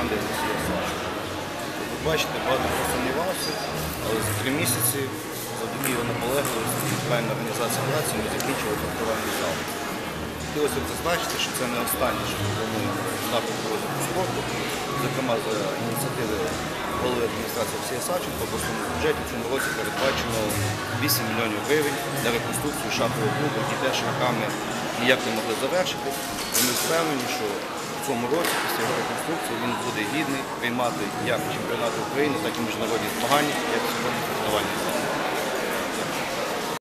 команди Олексія Саша. Ви бачите, багато хто сумнівався, але за три місяці завдяки його наполегливості і правильної організації праці ми закінчили трактувальний зал. Хотілося б зазначити, що це не останнє, що ми плануємо напрямку розвитку спорту, зокрема за ініціативи голови адміністрації Олексія Савченко, обласному бюджеті в цьому році передбачено 8 мільйонів гривень на реконструкцію шахового клубу, який теж роками ніяк не могли завершити. І ми впевнені, що цьому році після його реконструкції він буде гідний приймати як чемпіонат України, так і міжнародні змагання, як сьогодні.